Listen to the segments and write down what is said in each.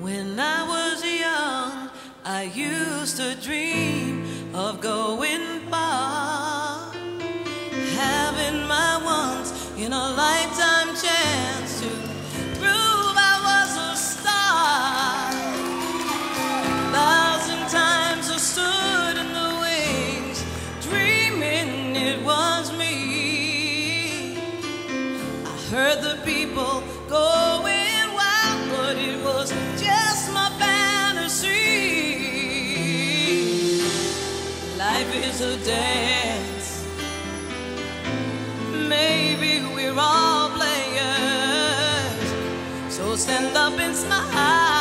When I was young, I used to dream of going far, having my once in a lifetime chance to prove I was a star. A thousand times I stood in the wings, dreaming it was me. I heard the people going A dance. Maybe we're all players. So stand up and smile.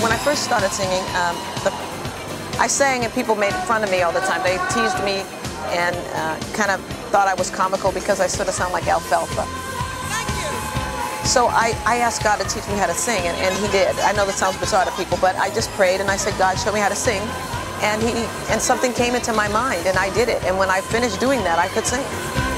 When I first started singing, um, the, I sang and people made fun of me all the time. They teased me and uh, kind of thought I was comical because I sort of sound like alfalfa. So I, I asked God to teach me how to sing, and, and He did. I know that sounds bizarre to people, but I just prayed and I said, God, show me how to sing. And He and something came into my mind, and I did it. And when I finished doing that, I could sing.